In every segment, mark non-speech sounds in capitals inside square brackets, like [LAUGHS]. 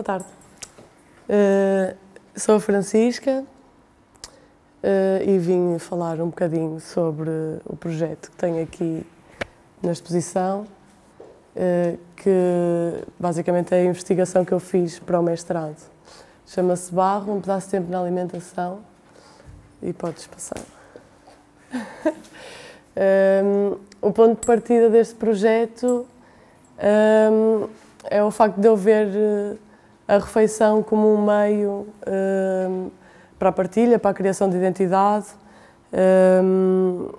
boa tarde. Uh, sou a Francisca uh, e vim falar um bocadinho sobre o projeto que tenho aqui na exposição, uh, que basicamente é a investigação que eu fiz para o mestrado. Chama-se Barro, um pedaço de tempo na alimentação e podes passar. um, [LAUGHS] o ponto de partida deste projeto um, é o facto de eu ver a refeição como um meio um, para a partilha, para a criação de identidade, um,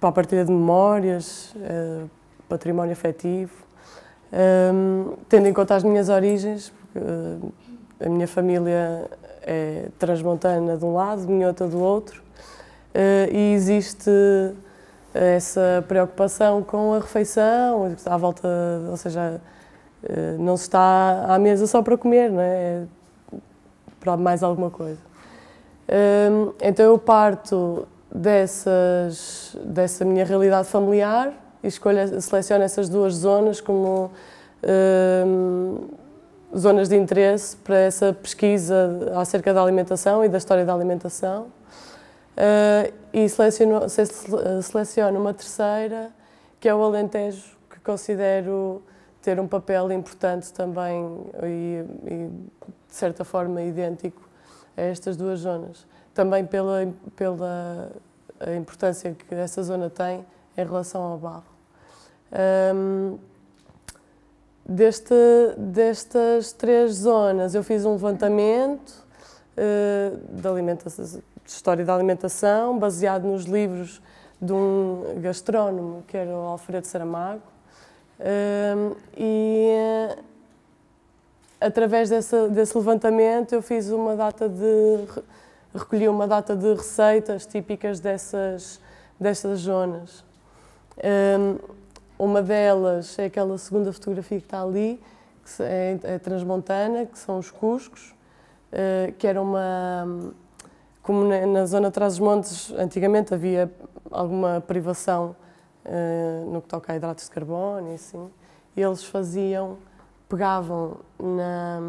para a partilha de memórias, uh, património afetivo, um, tendo em conta as minhas origens, porque uh, a minha família é transmontana de um lado, minhota do outro, uh, e existe essa preocupação com a refeição, à volta, ou seja, eh, não se está à mesa só para comer, não é? é para mais alguma coisa. Ehm, então eu parto dessas, dessa minha realidade familiar e escolho, seleciono essas duas zonas como ehm, zonas de interesse para essa pesquisa acerca da alimentação e da história da alimentação. Uh, e seleciono, seleciono uma terceira, que é o Alentejo, que considero ter um papel importante também e, e de certa forma idêntico a estas duas zonas. Também pela, pela importância que essa zona tem em relação ao barro. Um, deste, destas três zonas eu fiz um levantamento uh, de alimentação de história da alimentação, baseado nos livros de um gastrónomo, que era o Alfredo Saramago. E através dessa, desse levantamento eu fiz uma data de recolhi uma data de receitas típicas dessas dessas zonas. uma delas é aquela segunda fotografia que está ali, que é, é transmontana, que são os cuscos, uh, que era uma como na, zona de Trás-os-Montes, antigamente havia alguma privação uh, no que toca a hidratos de carbono e assim, eles faziam, pegavam na,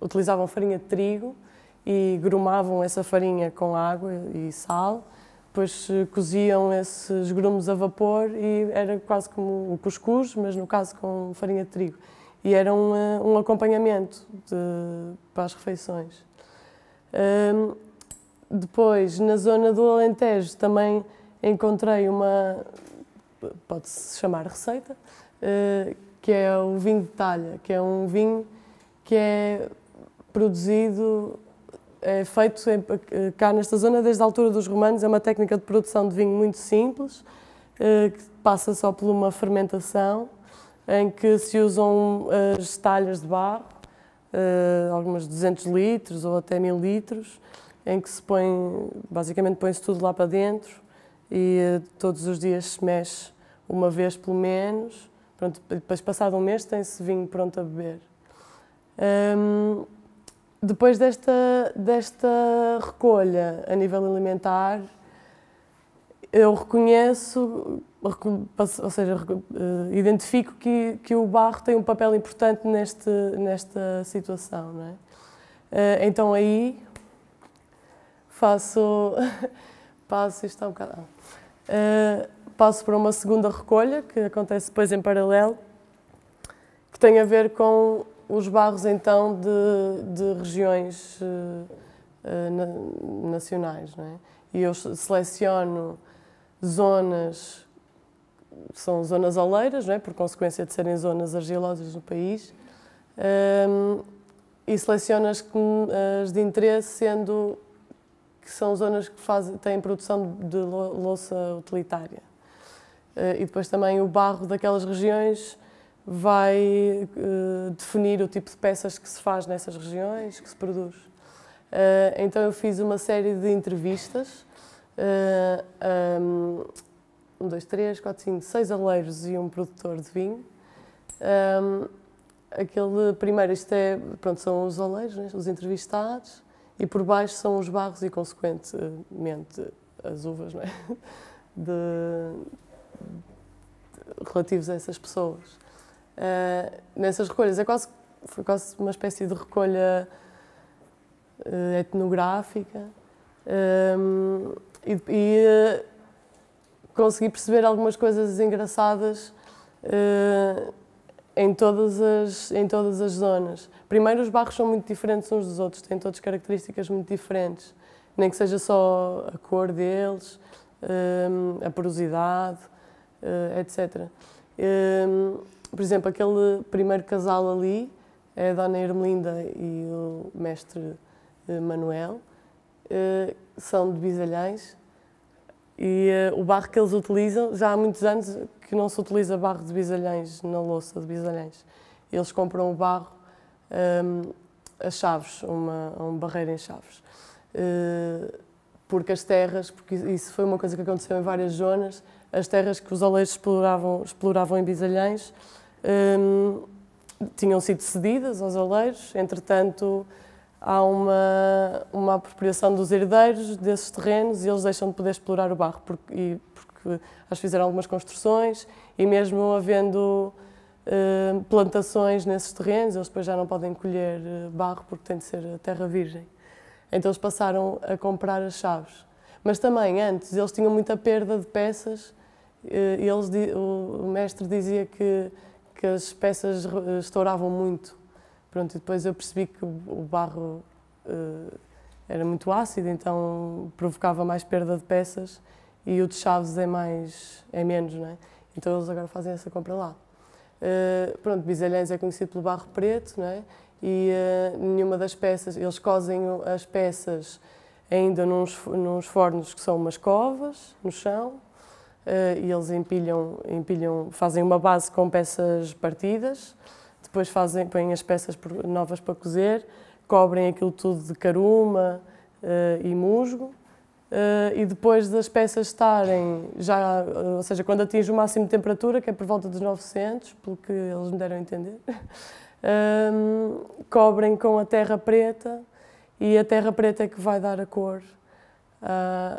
utilizavam farinha de trigo e grumavam essa farinha com água e sal, depois eh, coziam esses grumos a vapor e era quase como o cuscuz, mas no caso com farinha de trigo. E era um, eh, um acompanhamento de, para as refeições. Um, depois, na zona do Alentejo, também encontrei uma, pode-se chamar receita, eh, que é o vinho de talha, que é um vinho que é produzido, é feito cá nesta zona. Desde a altura dos romanos, é uma técnica de produção de vinho muito simples, eh, que passa só por uma fermentação, em que se usam as talhas de barro, eh, algumas 200 litros ou até 1000 litros, em que se põe, basicamente põe-se tudo lá para dentro e uh, todos os dias se mexe uma vez pelo menos. Pronto, depois, passado um mês, tem-se vinho pronto a beber. Um, depois desta, desta recolha a nível alimentar, eu reconheço, ou seja, uh, identifico que, que o barro tem um papel importante neste, nesta situação. Não é? Uh, então aí passo, [LAUGHS] passo, está um bocado, uh, passo para uma segunda recolha, que acontece depois em paralelo, que tem a ver com os barros então de, de regiões uh, uh, nacionais. Não é? E eu seleciono zonas, são zonas oleiras, não é? por consequência de serem zonas argilosas no país, e seleciono as, as de interesse sendo que são zonas que têm produção de louça utilitária. Eh, e depois também o barro daquelas regiões vai uh, definir o tipo de peças que se faz nessas regiões, que se produz. Uh, então eu fiz uma série de entrevistas, um, dois, três, quatro, cinco, seis aleiros e um produtor de vinho. Um, aquele primeiro, isto é, pronto, são os aleiros, né, os entrevistados e por baixo são os barros e, consequentemente, as uvas, não é? [LAUGHS] De, relativos a essas pessoas. Uh, nessas recolhas é quase foi quase uma espécie de recolha uh, etnográfica um, e, e uh, consegui perceber algumas coisas engraçadas uh, em, todas as, em todas as zonas. Primeiro, os barros são muito diferentes uns dos outros, têm todas características muito diferentes, nem que seja só a cor deles, um, a porosidade, etc. Um, por exemplo, aquele primeiro casal ali é a Dona Ermelinda e o mestre eh, Manuel, eh, são de Bisalhães e eh, o barro que eles utilizam, já há muitos anos que não se utiliza barro de Bisalhães na louça de Bisalhães. Eles compram o barro um, a chaves, uma, um barreiro em chaves. Porque as terras, porque isso foi uma coisa que aconteceu em várias zonas, as terras que os oleiros exploravam, exploravam em Bisalhães um, tinham sido cedidas aos oleiros, entretanto há uma, uma apropriação dos herdeiros desses terrenos e eles deixam de poder explorar o barro, porque, e, porque eles fizeram algumas construções e mesmo havendo uh, plantações nesses terrenos, eles depois já não podem colher uh, barro porque tem de ser terra virgem. Então eles passaram a comprar as chaves. Mas também antes eles tinham muita perda de peças. Uh, eles, o mestre dizia que que as peças estouravam muito. Pronto, e depois eu percebi que o barro era muito ácido, então provocava mais perda de peças e o de chaves é mais é menos, não é? Então eles agora fazem essa compra lá. Uh, pronto, Bisalhães é conhecido pelo barro preto, não é? E uh, nenhuma das peças, eles cozem as peças ainda nos, nos fornos que são umas covas no chão, uh, e eles empilham, empilham, fazem uma base com peças partidas, depois fazem, põem as peças novas para cozer, cobrem aquilo tudo de caruma e musgo, Uh, e depois das peças estarem já, uh, ou seja, quando atinge o máximo de temperatura, que é por volta dos 900, pelo que eles me deram a entender, uh, [LAUGHS] cobrem com a terra preta e a terra preta é que vai dar a cor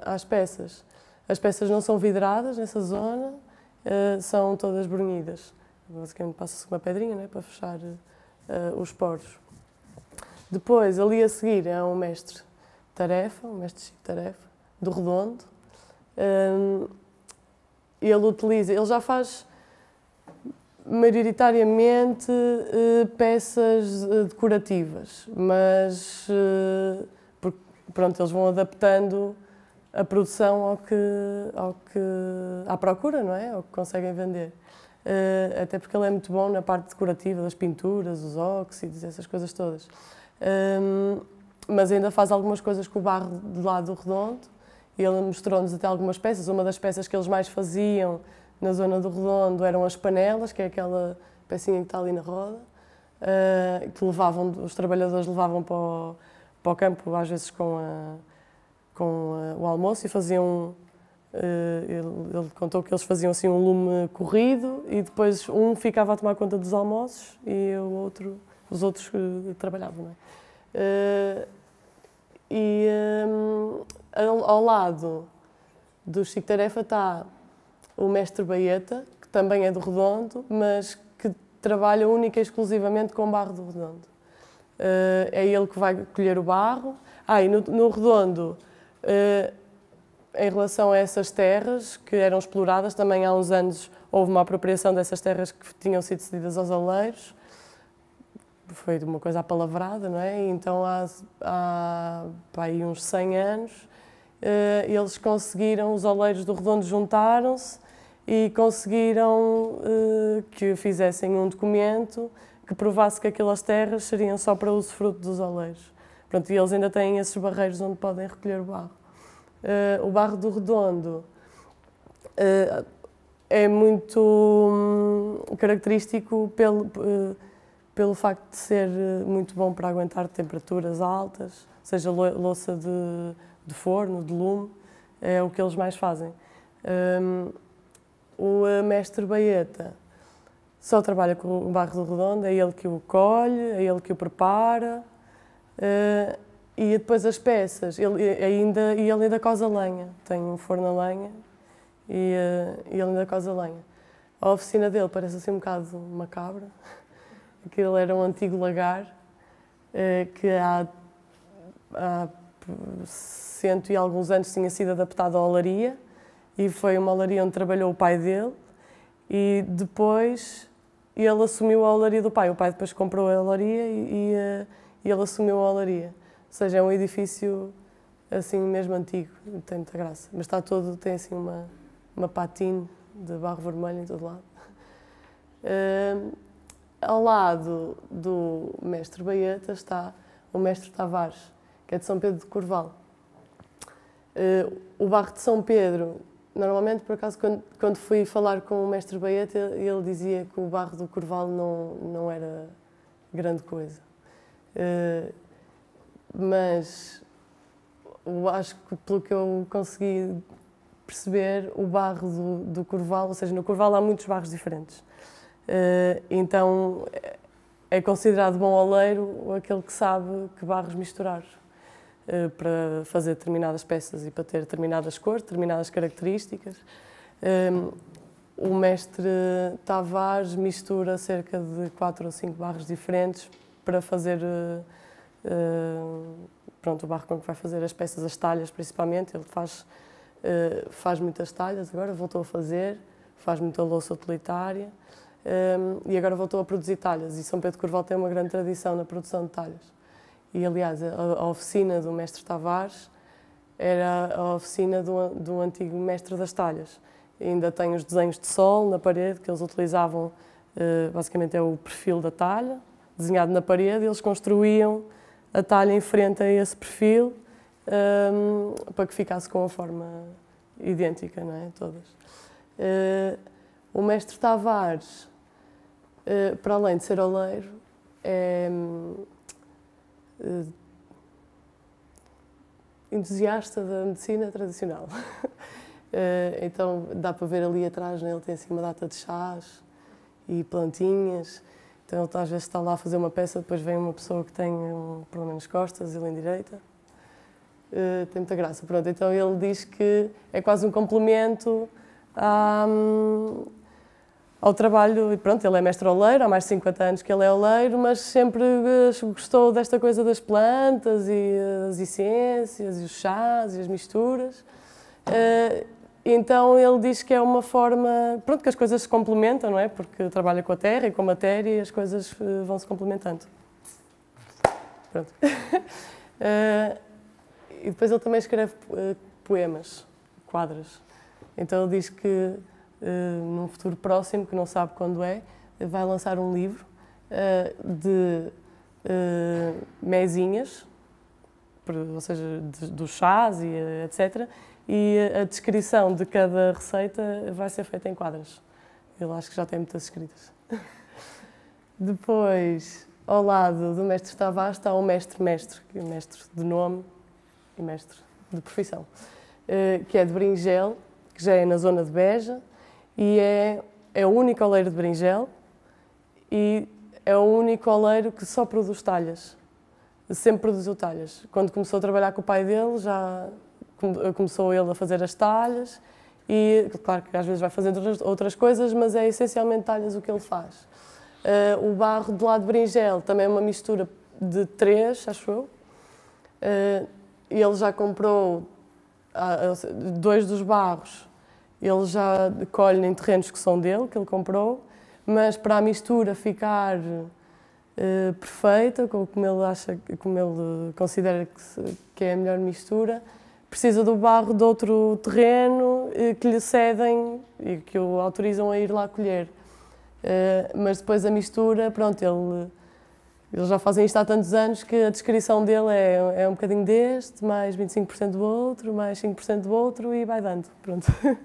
às peças. As peças não são vidradas nessa zona, uh, são todas brunhidas. Basicamente passa-se uma pedrinha né, para fechar uh, os poros. Depois, ali a seguir, é um mestre tarefa, um mestre Chico Tarefa, do Redondo. Um, ele utiliza, ele já faz maioritariamente uh, peças decorativas, mas porque, pronto, eles vão adaptando a produção ao que, ao que, à procura, não é? Ao que conseguem vender. Uh, até porque ele é muito bom na parte decorativa das pinturas, os óxidos, essas coisas todas. Um, ehm, mas ainda faz algumas coisas com o barro do lado redondo. Ele mostrou-nos até algumas peças. Uma das peças que eles mais faziam na zona do redondo eram as panelas, que é aquela pecinha que está ali na roda, uh, que levavam, os trabalhadores levavam para o, para o campo, às vezes com a com uh, o almoço e faziam. Uh, ele, ele, contou que eles faziam assim um lume corrido e depois um ficava a tomar conta dos almoços e o outro, os outros uh, trabalhavam. É? E um, ao, ao, lado do Chico Tarefa está o mestre Baeta, que também é do Redondo, mas que trabalha única e exclusivamente com barro do Redondo. é ele que vai colher o barro. Ah, e no, no Redondo Uh, em relação a essas terras que eram exploradas, também há uns anos houve uma apropriação dessas terras que tinham sido cedidas aos aleiros. Foi uma coisa apalavrada, não é? Então há, há aí uns 100 anos uh, eles conseguiram, os aleiros do Redondo juntaram-se e conseguiram uh, que fizessem um documento que provasse que aquelas terras seriam só para uso fruto dos aleiros. Pronto, e eles ainda têm esses barreiros onde podem recolher o barro. Uh, o barro do redondo é muito um, característico pelo, pelo facto de ser muito bom para aguentar temperaturas altas, seja louça de, de forno, de lume, é o que eles mais fazem. Um, o mestre Baeta só trabalha com o barro do redondo, é ele que o colhe, é ele que o prepara, Uh, e depois as peças, ele ainda, e ele ainda cosa lenha, tem um forno a lenha e, uh, e ele ainda cosa lenha. A oficina dele parece assim um bocado macabra, Aquilo era um antigo lagar uh, que há, há cento e alguns anos tinha sido adaptado à olaria e foi uma olaria onde trabalhou o pai dele e depois ele assumiu a olaria do pai. O pai depois comprou a olaria e, e, uh, e ele assumiu a olaria. Ou seja, é um edifício assim mesmo antigo, tem muita graça. Mas está todo, tem assim uma, uma patine de barro vermelho em todo lado. Ao lado do mestre Baeta está o mestre Tavares, que é de São Pedro de Corval. Uh, o barro de São Pedro, normalmente, por acaso, quando, quando fui falar com o mestre Baeta, ele, dizia que o barro do Corval não, não era grande coisa. Uh, mas acho que pelo que eu consegui perceber, o barro do, do Corval, ou seja, no Corval há muitos barros diferentes. Uh, então é considerado bom oleiro aquele que sabe que barros misturar uh, para fazer determinadas peças e para ter determinadas cores, determinadas características. Um, o mestre Tavares mistura cerca de quatro ou cinco barros diferentes para fazer uh, pronto, o barro com que vai fazer as peças, as talhas principalmente. Ele faz, faz muitas talhas, agora voltou a fazer, faz muita louça utilitária um, e agora voltou a produzir talhas. E São Pedro Corval tem uma grande tradição na produção de talhas. E, aliás, a, a oficina do mestre Tavares era a oficina do, do antigo mestre das talhas. E ainda tem os desenhos de sol na parede que eles utilizavam, uh, basicamente é o perfil da talha, desenhado na parede, eles construíam a talha em frente a esse perfil um, para que ficasse com a forma idêntica, não é? Todas. Uh, o mestre Tavares, uh, para além de ser oleiro, é uh, entusiasta da medicina tradicional. [LAUGHS] então dá para ver ali atrás, né? ele tem assim uma data de chás e plantinhas então ele às vezes está lá a fazer uma peça, depois vem uma pessoa que tem um problema nas costas, ele em direita. Uh, tem muita graça. Pronto, então ele diz que é quase um complemento à, um, ao trabalho. E pronto, ele é mestre oleiro, há mais de 50 anos que ele é oleiro, mas sempre gostou desta coisa das plantas e as essências e os chás e as misturas. Uh, então ele diz que é uma forma, pronto, que as coisas se complementam, não é? Porque trabalha com a terra e com a matéria e as coisas eh, vão se complementando. Pronto. [LAUGHS] e depois ele também escreve poemas, quadros. Então ele diz que num futuro próximo, que não sabe quando é, vai lançar um livro de mesinhas, ou seja, dos chás e etc e a descrição de cada receita vai ser feita em quadras. Ele acho que já tem muitas escritas. [LAUGHS] Depois, ao lado do mestre Tavares está o mestre-mestre, que é mestre de nome e mestre de profissão, eh, que é de Bringel, que já é na zona de Beja, e é, é o único oleiro de Bringel e é o único oleiro que só produz talhas. Sempre produziu talhas. Quando começou a trabalhar com o pai dele, já começou ele a fazer as talhas e, claro que às vezes vai fazendo outras coisas, mas é essencialmente talhas o que ele faz. Uh, o barro do lado de Bringel também é uma mistura de três, acho eu. Uh, ele já comprou uh, dois dos barros, ele já colhe em terrenos que são dele, que ele comprou, mas para a mistura ficar perfeita, como ele acha, como ele considera que, que é a melhor mistura, precisa do barro de outro terreno eh, que lhe cedem e que o autorizam a ir lá colher. Eh, mas depois a mistura, pronto, ele, eles já fazem isto há tantos anos que a descrição dele é, é um bocadinho deste, mais 25% do outro, mais 5% do outro e vai dando, pronto. Uh,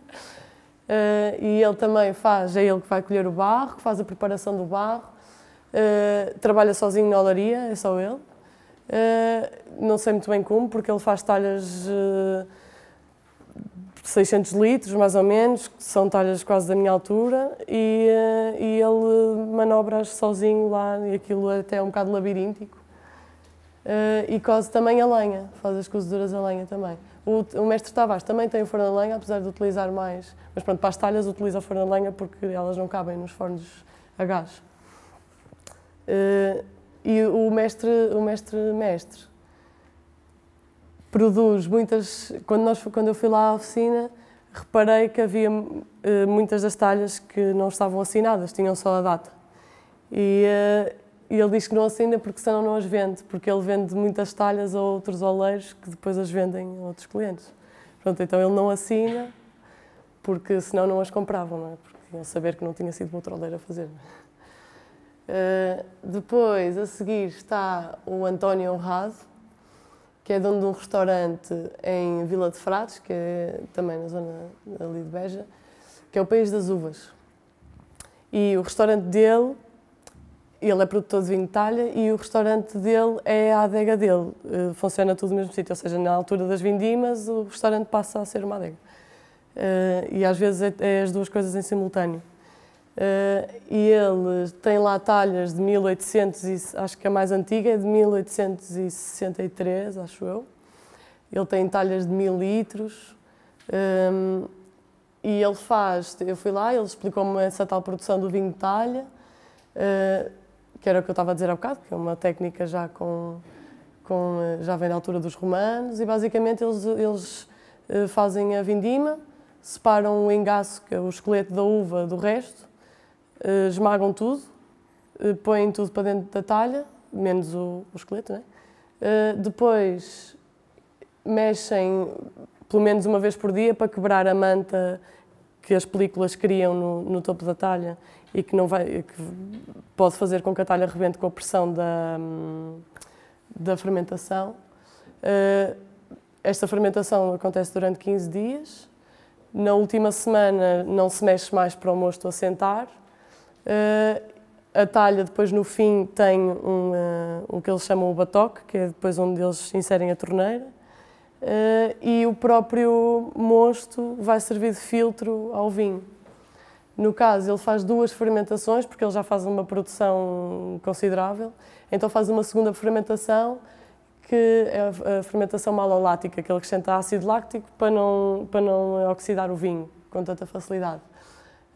[LAUGHS] e ele também faz, é ele que vai colher o barro, que faz a preparação do barro, uh, trabalha sozinho na olaria, é só ele. Uh, não sei muito bem como, porque ele faz talhas 600 litros, mais ou menos, que são talhas quase da minha altura, e, uh, e ele manobra-as sozinho lá, e aquilo até é um bocado labiríntico. e cose também a lenha, faz as cozeduras a lenha também. O, o mestre Tavares também tem o forno a lenha, apesar de utilizar mais, mas pronto, para as talhas utiliza o forno a lenha porque elas não cabem nos fornos a gás. Uh, e o mestre, o mestre, mestre produz muitas. Quando, nós, quando eu fui lá à oficina, reparei que havia uh, muitas das talhas que não estavam assinadas, tinham só a data. E, uh, e ele diz que não assina porque senão não as vende, porque ele vende muitas talhas a outros oleiros que depois as vendem a outros clientes. Pronto, então ele não assina porque senão não as compravam, não é? Porque iam saber que não tinha sido outro oleiro a fazer. Uh, depois, a seguir, está o António Honrado, que é dono de um restaurante em Vila de Frades, que é também na zona ali de Beja, que é o País das Uvas. E o restaurante dele, ele é produtor de vinho de talha e o restaurante dele é a adega dele. Uh, funciona tudo no mesmo sítio, ou seja, na altura das vindimas o restaurante passa a ser uma adega. Uh, e às vezes é, é as duas coisas em simultâneo. Uh, e ele tem lá talhas de 1800, e, acho que a mais antiga é de 1863, acho eu. Ele tem talhas de mil litros. Um, ehm, e ele faz, eu fui lá, ele explicou-me essa tal produção do vinho de talha, uh, que era o que eu estava a dizer há bocado, que é uma técnica já com, com já vem da altura dos romanos, e basicamente eles, eles fazem a vindima, separam o engaço, que é o esqueleto da uva, do resto, esmagam tudo, uh, põem tudo para dentro da talha, menos o, o esqueleto, né? Depois mexem pelo menos uma vez por dia para quebrar a manta que as películas criam no, no topo da talha e que, não vai, que pode fazer com que a talha rebente com a pressão da, da fermentação. Esta fermentação acontece durante 15 dias. Na última semana não se mexe mais para o mosto assentar a talha, depois no fim, tem um, uh, o que eles chamam o batoque, que é depois onde eles inserem a torneira. Uh, e o próprio mosto vai servir de filtro ao vinho. No caso, ele faz duas fermentações, porque ele já faz uma produção considerável, então faz uma segunda fermentação, que é a fermentação malolática, que ele acrescenta ácido láctico para não, para não oxidar o vinho com tanta facilidade.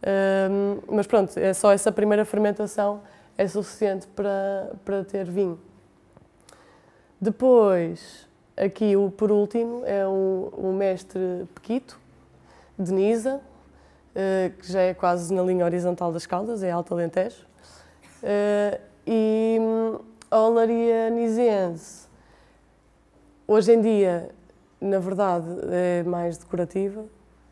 Um, mas pronto, é só essa primeira fermentação é suficiente para, para ter vinho. Depois, aqui o por último é o, o mestre Pequito, de Nisa, uh, que já é quase na linha horizontal das Caldas, é Alto Alentejo. Uh, e a olaria nisense, hoje em dia, na verdade, é mais decorativa,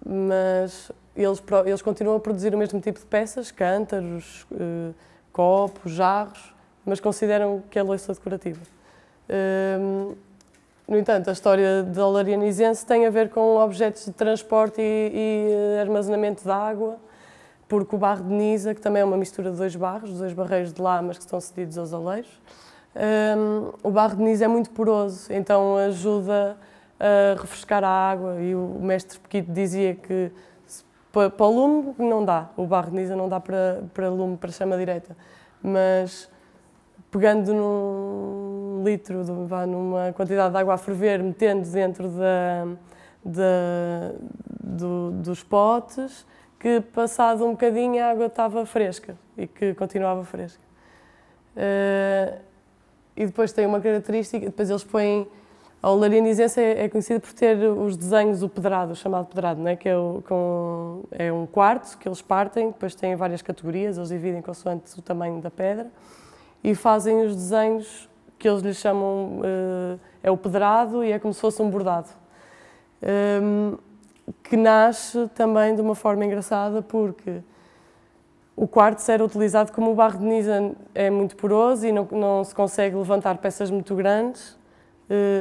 mas eles, eles continuam a produzir o mesmo tipo de peças, cântaros, uh, copos, jarros, mas consideram que é louça decorativa. Uh, no entanto, a história da Olarianizense tem a ver com objetos de transporte e, e eh, armazenamento de água, porque o barro de Nisa, que também é uma mistura de dois barros, dois barreiros de lamas que estão cedidos aos aleiros, um, o barro de Nisa é muito poroso, então ajuda a refrescar a água e o mestre Pequito dizia que para, para o lume não dá, o barro de Nisa não dá para, para lume, para chama direta, mas pegando num litro, de, vá, numa quantidade de água a ferver, metendo dentro da, da, do, dos potes, que passado um bocadinho a água estava fresca e que continuava fresca. Uh, e depois tem uma característica, depois eles põem a olaria nisense é, é conhecida por ter os desenhos, o pedrado, o chamado pedrado, né? que é, o, com, é um quarto que eles partem, depois têm várias categorias, eles dividem consoante o tamanho da pedra e fazem os desenhos que eles lhes chamam, uh, é o pedrado e é como se fosse um bordado. Um, que nasce também de uma forma engraçada porque o quartzo era utilizado como o barro de Nisa é muito poroso e não, não se consegue levantar peças muito grandes, eh,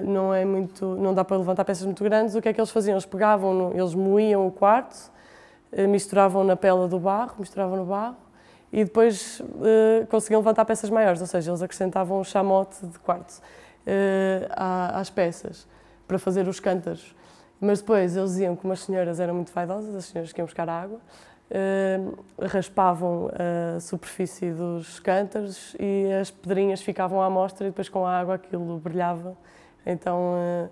não é muito, não dá para levantar peças muito grandes, o que é que eles faziam? Eles pegavam, eles moíam o quartzo, eh, misturavam na pela do barro, misturavam no barro e depois uh, conseguiam levantar peças maiores, ou seja, eles acrescentavam um chamote de quartzo às peças para fazer os cântaros. Mas depois eles diziam que umas senhoras eram muito vaidosas, as senhoras que iam buscar água, raspavam a superfície dos cântaros e as pedrinhas ficavam à mostra e depois com a água aquilo brilhava então, eh,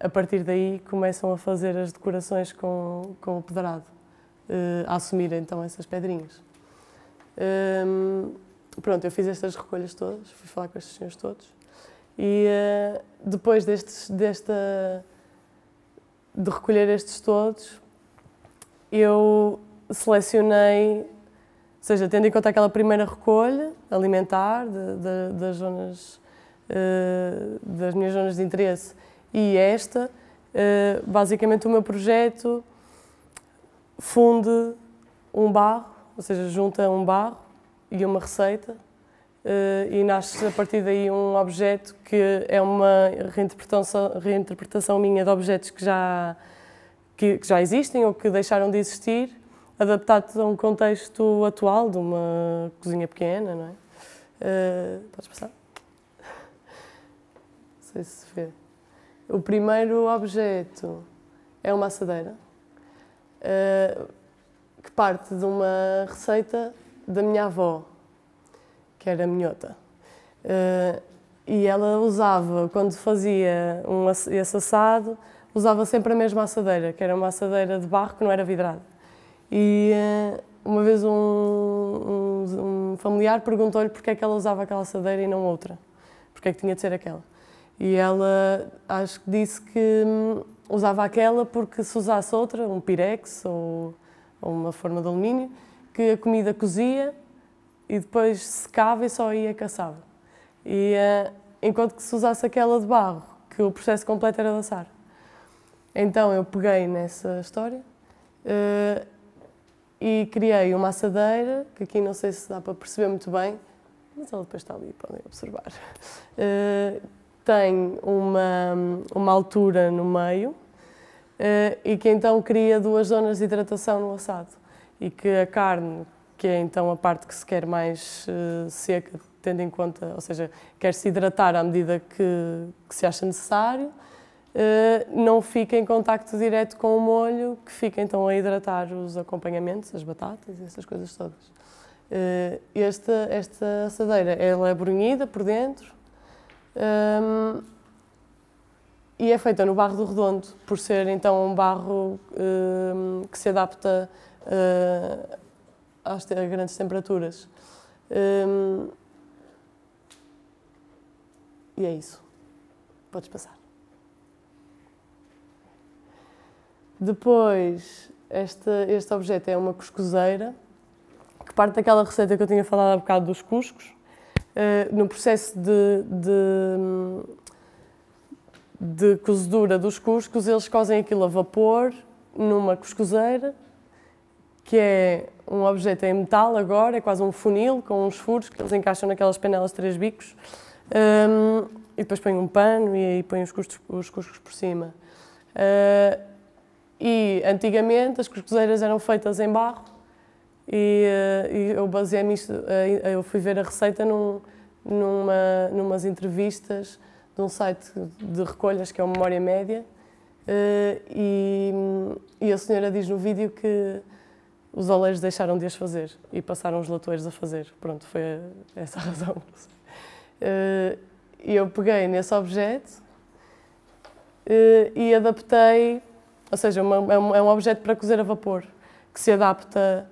a partir daí, começam a fazer as decorações com, com o pedrado, eh, a assumir então essas pedrinhas. Ehm, pronto, eu fiz estas recolhas todas, fui falar com estes senhores todos. E uh, depois destes, desta, de recolher estes todos, eu selecionei, ou seja, tendo em conta aquela primeira recolha alimentar de, de, das zonas, das minhas zonas de interesse e esta, uh, basicamente o meu projeto funde um barro, ou seja, junta um barro e uma receita uh, e nasce a partir daí um objeto que é uma reinterpretação, reinterpretação minha de objetos que já, que, que já existem ou que deixaram de existir, adaptado a um contexto atual de uma cozinha pequena, não é? Uh, podes passar? Sei se se vê. O primeiro objeto é uma assadeira. Uh, que parte de uma receita da minha avó, que era minhota. Uh, e ela usava, quando fazia um, esse assado, usava sempre a mesma assadeira, que era uma assadeira de barro que não era vidrada. E uh, uma vez um, um, um familiar perguntou-lhe porque é que ela usava aquela assadeira e não outra, porque é que tinha de ser aquela. E ela, acho que disse que hum, usava aquela porque se usasse outra, um pirex ou ou uma forma de alumínio, que a comida cozia e depois secava e só ia caçava. E, uh, enquanto que se usasse aquela de barro, que o processo completo era assar. Então eu peguei nessa história uh, e criei uma assadeira, que aqui não sei se dá para perceber muito bem, mas ela depois está ali, podem observar. Uh, tem uma, uma altura no meio, uh, e que então cria duas zonas de hidratação no assado. E que a carne, que é então a parte que se quer mais uh, seca, tendo em conta, ou seja, quer-se hidratar à medida que, que se acha necessário, uh, não fica em contacto direto com o molho, que fica então a hidratar os acompanhamentos, as batatas e essas coisas todas. Esta, esta assadeira ela é brunhida por dentro, um, e é feita no barro do redondo, por ser então um barro uh, que se adapta uh, às grandes temperaturas. Um, e é isso. Podes passar. Depois, este, este objeto é uma cuscuzeira, que parte daquela receita que eu tinha falado há bocado dos cuscos. Uh, no processo de, de de cozedura dos cuscos, eles cozem aquilo a vapor numa cuscuzeira, que é um objeto em metal agora, é quase um funil com uns furos que eles encaixam naquelas panelas de três bicos. Um, e depois põem um pano e aí põem os, cuscos, os cuscos por cima. Uh, e antigamente as cuscuzeiras eram feitas em barro e, uh, e eu baseei-me uh, eu fui ver a receita num, numa, numas entrevistas de um site de recolhas que é o Memória Média uh, e, e, a senhora diz no vídeo que os oleiros deixaram de as fazer e passaram os latoeiros a fazer. Pronto, foi essa a razão. E eu peguei nesse objeto e adaptei, ou seja, é, é um objeto para cozer a vapor, que se adapta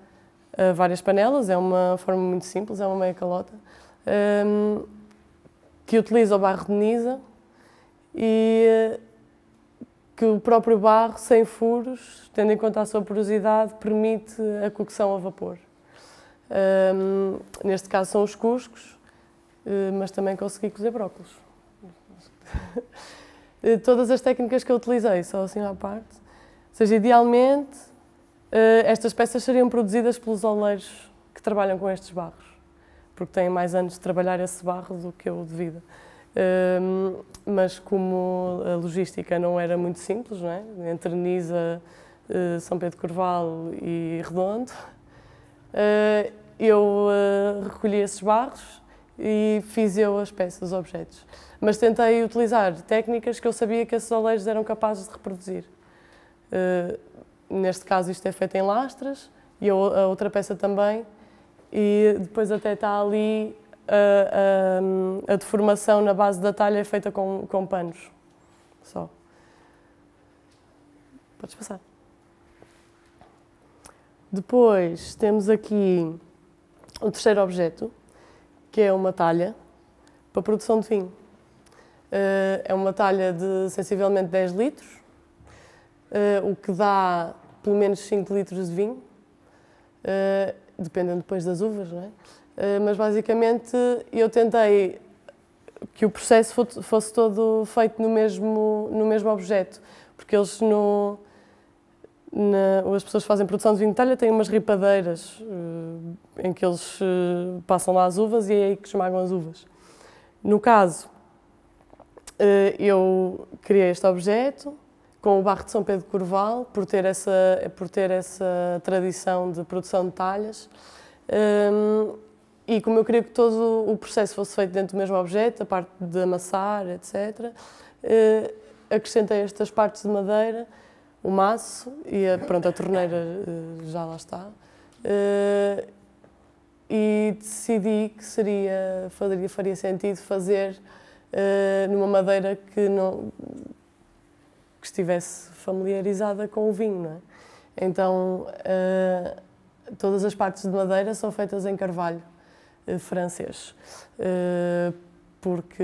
a várias panelas, é uma forma muito simples, é uma meia calota. Um, que utiliza o barro de Nisa e eh, que o próprio barro, sem furos, tendo em conta a sua porosidade, permite a cocção a vapor. Um, neste caso são os cuscos, eh, mas também consegui cozer brócolos. [LAUGHS] Eh, todas as técnicas que eu utilizei, só assim à parte. Ou seja, idealmente, estas peças seriam produzidas pelos oleiros que trabalham com estes barros porque têm mais anos de trabalhar esse barro do que eu de vida. Um, mas como a logística não era muito simples, não é? entre Nisa, uh, São Pedro Corval e Redondo, uh, eu recolhi esses barros e fiz eu as peças, os objetos. Mas tentei utilizar técnicas que eu sabia que esses oleiros eram capazes de reproduzir. Neste caso isto é feito em lastras e a outra peça também e depois até está ali a, a, a, deformação na base da talha é feita com, com panos só. Podes passar. Depois temos aqui o terceiro objeto, que é uma talha para produção de vinho. Uh, é uma talha de sensivelmente 10 litros, uh, o que dá pelo menos 5 litros de vinho, uh, dependendo depois das uvas, não é? mas basicamente eu tentei que o processo fosse todo feito no mesmo, no mesmo objeto, porque eles no, na, as pessoas que fazem produção de vinho de talha têm umas ripadeiras uh, em que eles uh, passam lá as uvas e é aí que esmagam as uvas. No caso, uh, eu criei este objeto com o barro de São Pedro Corval, por ter essa, por ter essa tradição de produção de talhas. Um, e como eu queria que todo o processo fosse feito dentro do mesmo objeto, a parte de amassar, etc., eh, acrescentei estas partes de madeira, o maço e a, pronto, a torneira eh, já lá está. Eh, e decidi que seria, faria, faria sentido fazer numa madeira que não que estivesse familiarizada com o vinho, não é? Então, todas as partes de madeira são feitas em carvalho eh, francês, eh, porque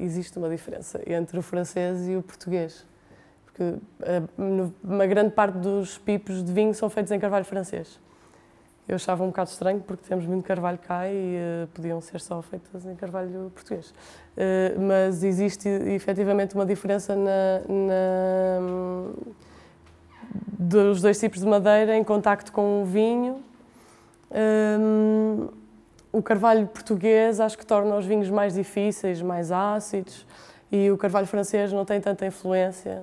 existe uma diferença entre o francês e o português. Porque uma grande parte dos pipos de vinho são feitos em carvalho francês. Eu achava um bocado estranho porque temos muito carvalho cá e uh, podiam ser só feitas em carvalho português. Uh, mas existe efetivamente uma diferença na, na, dos dois tipos de madeira em contacto com o vinho. Um, o carvalho português acho que torna os vinhos mais difíceis, mais ácidos, e o carvalho francês não tem tanta influência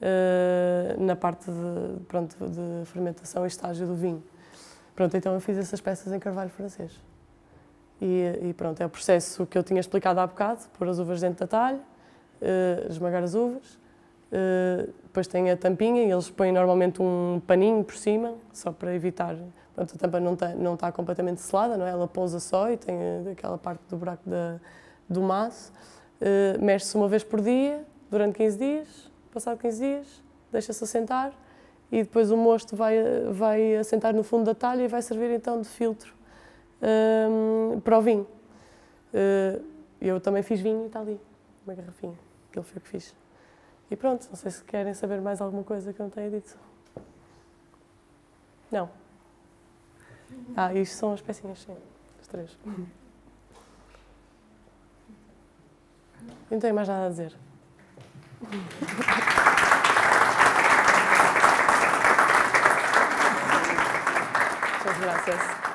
uh, na parte de, pronto, de fermentação e estágio do vinho. Pronto, então eu fiz essas peças em carvalho francês. E, e pronto, é o processo que eu tinha explicado há bocado, pôr as uvas dentro da talha, uh, esmagar as uvas, uh, depois tem a tampinha e eles põem normalmente um paninho por cima, só para evitar Pronto, a tampa não está, não está completamente selada, não é? ela pousa só e tem eh, aquela parte do buraco da, do maço. Uh, Mexe-se uma vez por dia, durante 15 dias, passado 15 dias, deixa-se assentar e depois o mosto vai, vai assentar no fundo da talha e vai servir então de filtro um, para o vinho. Uh, eu também fiz vinho e está ali, uma garrafinha, aquilo foi o que fiz. E pronto, não sei se querem saber mais alguma coisa que eu não tenha dito. Não. Ah, isto são as pecinhas, sim. As três. Não tenho mais nada a dizer. Gracias.